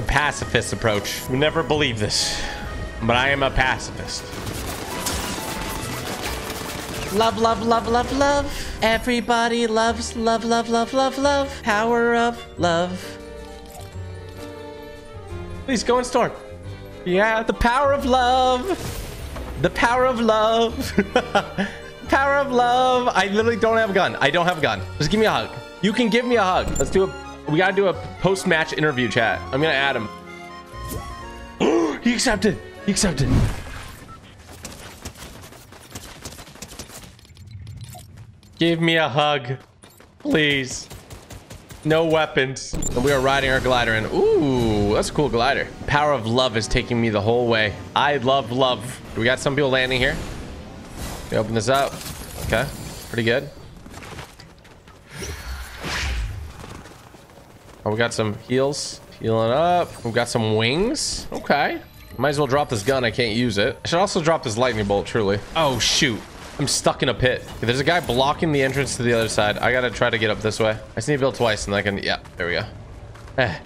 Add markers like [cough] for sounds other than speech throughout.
The pacifist approach. You never believe this, but I am a pacifist. Love, love, love, love, love. Everybody loves love, love, love, love, love. Power of love. Please go and storm. Yeah, the power of love. The power of love. [laughs] power of love. I literally don't have a gun. I don't have a gun. Just give me a hug. You can give me a hug. Let's do a. We gotta do a post-match interview chat. I'm gonna add him. [gasps] he accepted. He accepted. Give me a hug, please. No weapons. And we are riding our glider in. Ooh, that's a cool glider. Power of love is taking me the whole way. I love love. We got some people landing here. Me open this up. Okay, pretty good. Oh, we got some heals. Healing up. We've got some wings. Okay. Might as well drop this gun. I can't use it. I should also drop this lightning bolt, truly. Oh, shoot. I'm stuck in a pit. There's a guy blocking the entrance to the other side. I gotta try to get up this way. I just need to build twice and I can... Yeah, there we go. Eh.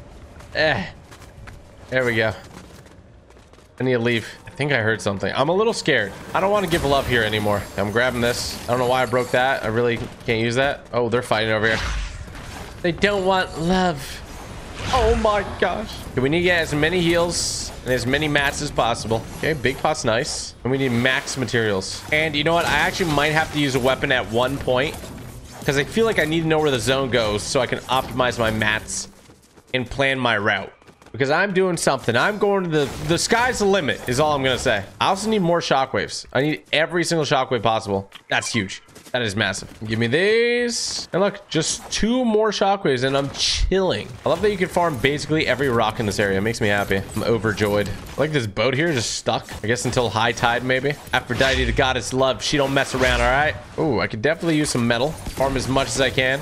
Eh. There we go. I need to leave. I think I heard something. I'm a little scared. I don't want to give love here anymore. I'm grabbing this. I don't know why I broke that. I really can't use that. Oh, they're fighting over here. They don't want love. Oh my gosh. Okay, we need to get as many heals and as many mats as possible. Okay, big pot's nice. And we need max materials. And you know what? I actually might have to use a weapon at one point because I feel like I need to know where the zone goes so I can optimize my mats and plan my route. Because I'm doing something. I'm going to the... The sky's the limit is all I'm going to say. I also need more shockwaves. I need every single shockwave possible. That's huge. That is massive. Give me these. And look, just two more shockwaves and I'm chilling. I love that you can farm basically every rock in this area. It makes me happy. I'm overjoyed. I like this boat here just stuck. I guess until high tide maybe. Aphrodite, the goddess love. She don't mess around, all right? Oh, I could definitely use some metal. Farm as much as I can.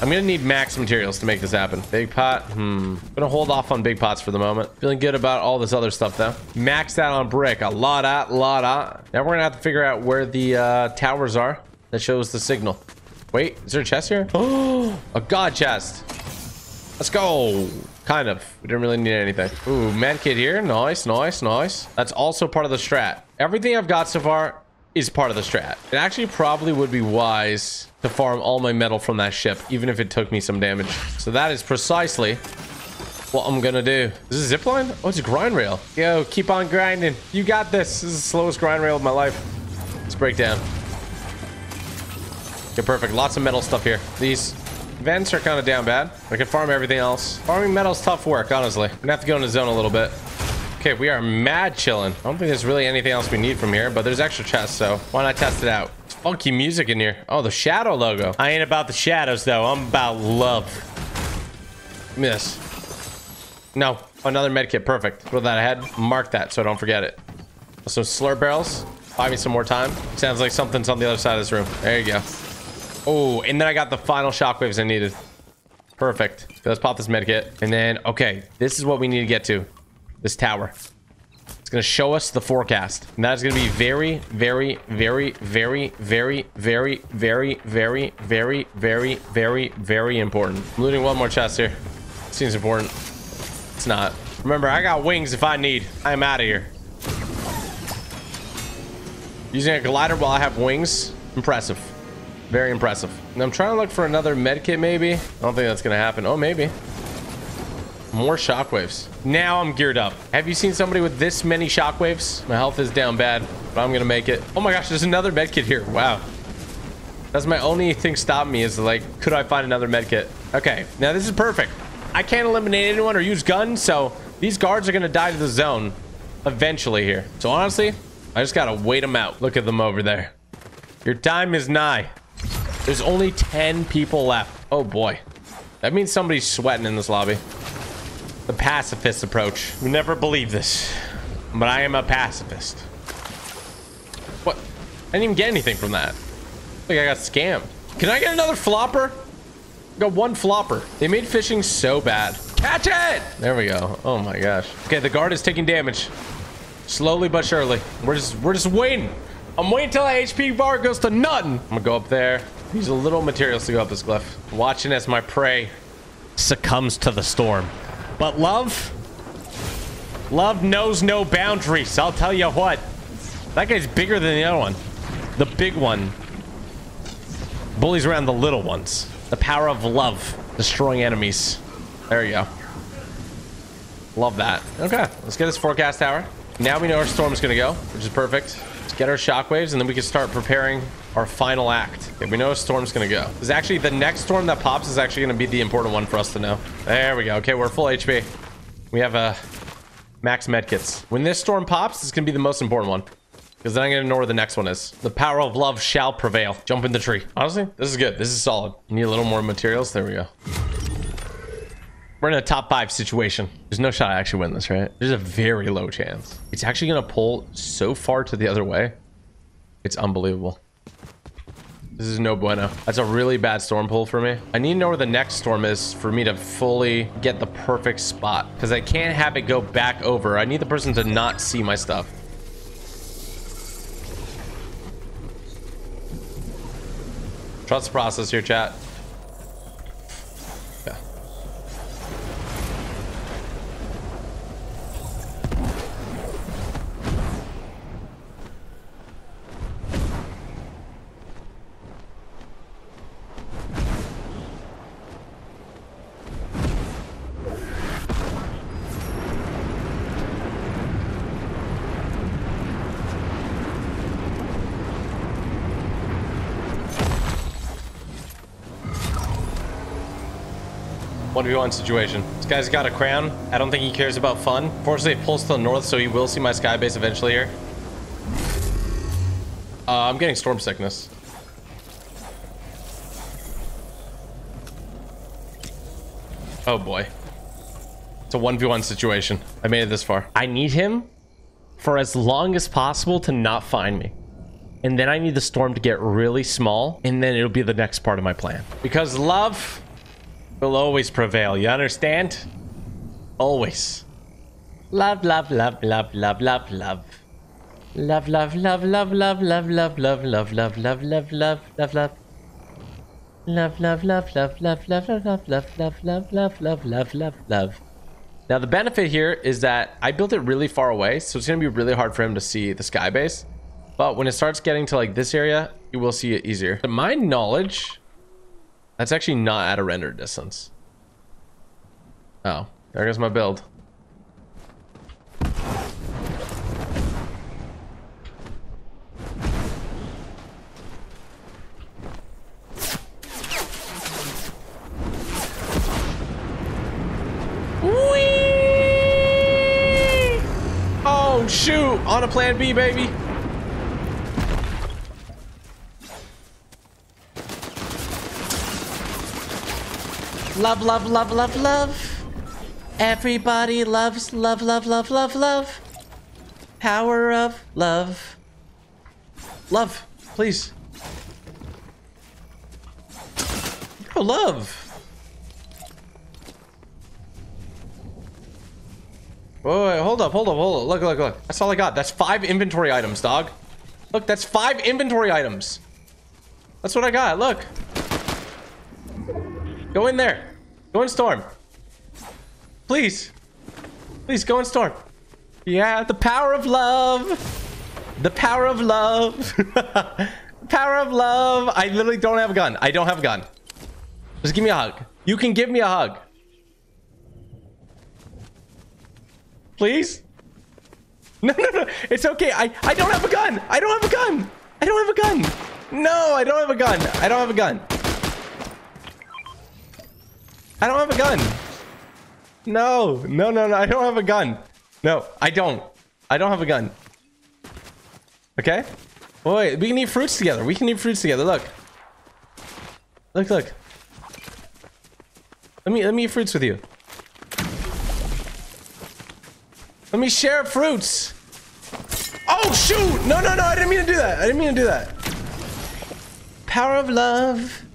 I'm gonna need max materials to make this happen. Big pot. Hmm. Gonna hold off on big pots for the moment. Feeling good about all this other stuff though. Maxed out on brick. A lot of, lot of. Now we're gonna have to figure out where the uh, towers are that shows the signal. Wait, is there a chest here? Oh, [gasps] a god chest. Let's go. Kind of. We didn't really need anything. Ooh, med kit here. Nice, nice, nice. That's also part of the strat. Everything I've got so far is part of the strat. It actually probably would be wise to farm all my metal from that ship, even if it took me some damage. So that is precisely what I'm gonna do. Is this a zipline? Oh, it's a grind rail. Yo, keep on grinding. You got this. This is the slowest grind rail of my life. Let's break down. Okay, perfect. Lots of metal stuff here. These vents are kind of down bad. I can farm everything else. Farming metal's tough work, honestly. I'm gonna have to go in the zone a little bit. Okay, we are mad chilling. I don't think there's really anything else we need from here, but there's extra chests, so why not test it out? It's funky music in here. Oh, the shadow logo. I ain't about the shadows, though. I'm about love. Miss. No, another medkit. Perfect. Throw that ahead. Mark that so I don't forget it. Some slurp barrels. Buy me some more time. Sounds like something's on the other side of this room. There you go. Oh, and then I got the final shockwaves I needed. Perfect. Let's pop this medkit. And then, okay, this is what we need to get to. This tower. It's going to show us the forecast. And that is going to be very, very, very, very, very, very, very, very, very, very, very, very important. I'm looting one more chest here. Seems important. It's not. Remember, I got wings if I need. I'm out of here. Using a glider while I have wings. Impressive. Very impressive. And I'm trying to look for another medkit, maybe. I don't think that's going to happen. Oh, maybe. More shockwaves. Now I'm geared up. Have you seen somebody with this many shockwaves? My health is down bad, but I'm gonna make it. Oh my gosh, there's another medkit here. Wow. That's my only thing stopping me is like, could I find another medkit? Okay, now this is perfect. I can't eliminate anyone or use guns, so these guards are gonna die to the zone eventually here. So honestly, I just gotta wait them out. Look at them over there. Your time is nigh. There's only 10 people left. Oh boy. That means somebody's sweating in this lobby. The pacifist approach. You never believe this, but I am a pacifist. What? I didn't even get anything from that. I think I got scammed. Can I get another flopper? I got one flopper. They made fishing so bad. Catch it! There we go. Oh my gosh. Okay, the guard is taking damage. Slowly but surely. We're just we're just waiting. I'm waiting till the HP bar goes to nothing. I'm gonna go up there. Use a little materials to go up this cliff. Watching as my prey succumbs to the storm. But love, love knows no boundaries. I'll tell you what. That guy's bigger than the other one. The big one bullies around the little ones. The power of love, destroying enemies. There you go. Love that. Okay, let's get this forecast tower. Now we know our storm's gonna go, which is perfect. Let's get our shockwaves, and then we can start preparing our final act. Okay, we know a storm's gonna go. Is actually the next storm that pops is actually gonna be the important one for us to know. There we go. Okay, we're full HP. We have a uh, max medkits. When this storm pops, it's gonna be the most important one. Because then I'm gonna know where the next one is. The power of love shall prevail. Jump in the tree. Honestly, this is good. This is solid. Need a little more materials. There we go. We're in a top five situation. There's no shot I actually win this, right? There's a very low chance. It's actually to pull so far to the other way. It's unbelievable. This is no bueno. That's a really bad storm pull for me. I need to know where the next storm is for me to fully get the perfect spot. Because I can't have it go back over. I need the person to not see my stuff. Trust the process here, chat. One v one situation. This guy's got a crown. I don't think he cares about fun. Fortunately, it pulls to the north, so he will see my sky base eventually here. Uh, I'm getting storm sickness. Oh boy. It's a 1v1 situation. I made it this far. I need him for as long as possible to not find me. And then I need the storm to get really small, and then it'll be the next part of my plan. Because love will always prevail. You understand? Always. Love, love, love, love, love, love, love. Love, love, love, love, love, love, love, love, love, love, love, love, love, love, love. Love, love, love, love, love, love, love, love, love, love, love, love, love, love, love. Now the benefit here is that I built it really far away, so it's gonna be really hard for him to see the sky base. But when it starts getting to like this area, you will see it easier. To my knowledge, that's actually not at a render distance. Oh, there goes my build. Whee! Oh, shoot! On a plan B, baby. Love, love, love, love, love. Everybody loves love, love, love, love, love. Power of love. Love, please. Oh, love. Wait, wait, hold up, hold up, hold up. Look, look, look. That's all I got. That's five inventory items, dog. Look, that's five inventory items. That's what I got. Look. Go in there. Go in storm. Please. Please go in storm. Yeah, the power of love. The power of love. [laughs] power of love. I literally don't have a gun. I don't have a gun. Just give me a hug. You can give me a hug. Please? [laughs] No, no, no. It's okay. I, I don't have a gun. I don't have a gun. I don't have a gun. No, I don't have a gun. I don't have a gun. I don't have a gun. No, no, no, no. I don't have a gun. No, I don't. I don't have a gun. Okay? Wait, we can eat fruits together. We can eat fruits together. Look. Look, look. Let me let me eat fruits with you. Let me share fruits. Oh shoot! No, no, no! I didn't mean to do that. I didn't mean to do that. Power of love.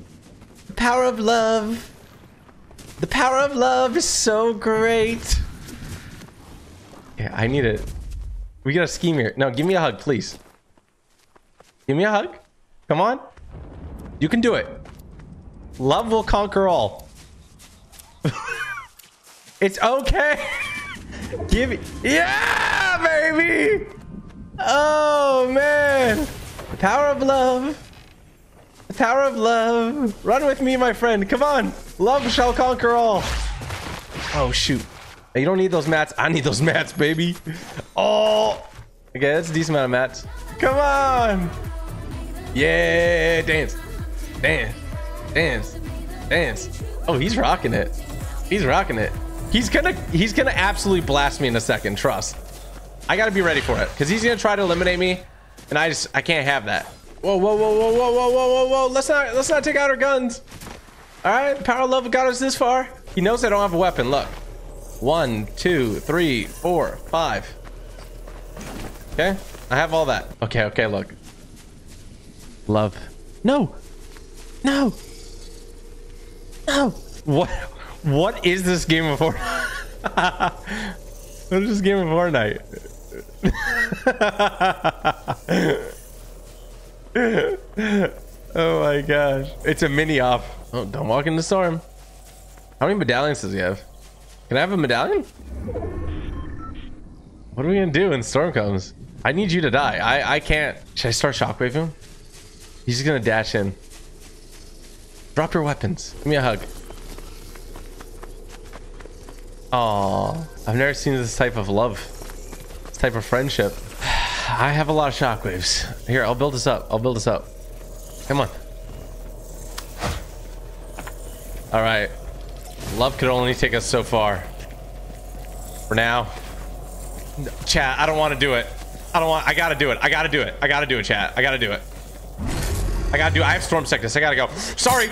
Power of love. The power of love is so great. Yeah, I need it. We got a scheme here. No, give me a hug, please. Give me a hug. Come on. You can do it. Love will conquer all. [laughs] It's okay. [laughs] Give me. Yeah, baby. Oh, man. The power of love. The power of love. Run with me, my friend. Come on. Love shall conquer all. Oh, shoot. You don't need those mats. I need those mats, baby. Oh. Okay, that's a decent amount of mats. Come on. Yeah, dance. Dance. Dance. Dance. Oh, he's rocking it. He's rocking it. He's gonna he's gonna absolutely blast me in a second, trust. I gotta be ready for it. Because he's gonna try to eliminate me. And I just I can't have that. Whoa, whoa, whoa, whoa, whoa, whoa, whoa, whoa, whoa. Let's not let's not take out our guns. Alright, power of love got us this far. He knows I don't have a weapon. Look. One, two, three, four, five. Okay. I have all that. Okay, okay, look. Love. No. No. No. What what is this game of Fortnite? [laughs] what is this game of Fortnite? [laughs] oh my gosh. It's a mini off. Oh, don't walk in the storm. How many medallions does he have? Can I have a medallion? What are we gonna do when storm comes? I need you to die. I, I can't. Should I start shockwave him? He's just gonna dash in. Drop your weapons. Give me a hug. Aw, I've never seen this type of love, this type of friendship. [sighs] I have a lot of shockwaves. Here, I'll build this up. I'll build this up. Come on. All right. Love could only take us so far. For now. Chat, I don't want to do it. I don't want, I gotta do it. I gotta do it. I gotta do it, chat. I gotta do it. I gotta do it. I have storm sickness. I gotta go. Sorry.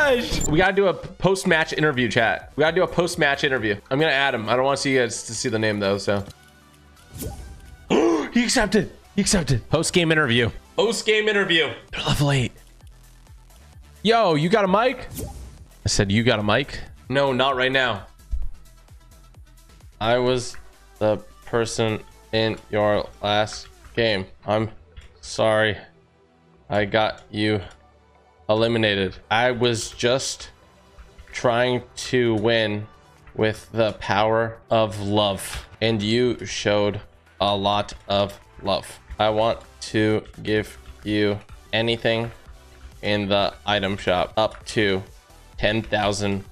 Gosh! We gotta do a post-match interview, chat. We gotta do a post-match interview. I'm gonna add him. I don't want to see you guys to see the name though, so. [gasps] he accepted. He accepted. Post-game interview. Post-game interview. They're level eight. Yo, you got a mic? I said, you got a mic? No, not right now. I was the person in your last game. I'm sorry. I got you eliminated. I was just trying to win with the power of love, and you showed a lot of love. I want to give you anything in the item shop up to 10,000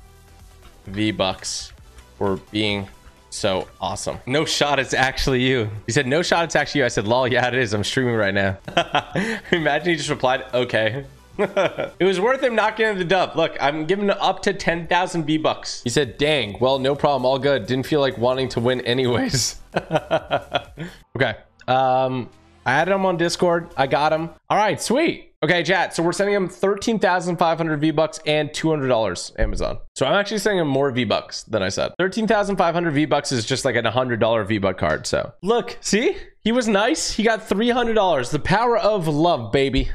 V-Bucks for being so awesome. No shot, it's actually you. He said, no shot, it's actually you. I said, lol, yeah, it is. I'm streaming right now. [laughs] Imagine he just replied, okay. [laughs] it was worth him not getting the dub. Look, I'm giving up to 10,000 V-Bucks. He said, dang, well, no problem. All good. Didn't feel like wanting to win anyways. [laughs] okay. Um, I added him on Discord. I got him. All right, sweet. Okay, chat. So we're sending him 13,500 V-Bucks and $200 Amazon. So I'm actually sending him more V-Bucks than I said. 13,500 V-Bucks is just like a $100 V-Buck card. So look, see, he was nice. He got $300. The power of love, baby.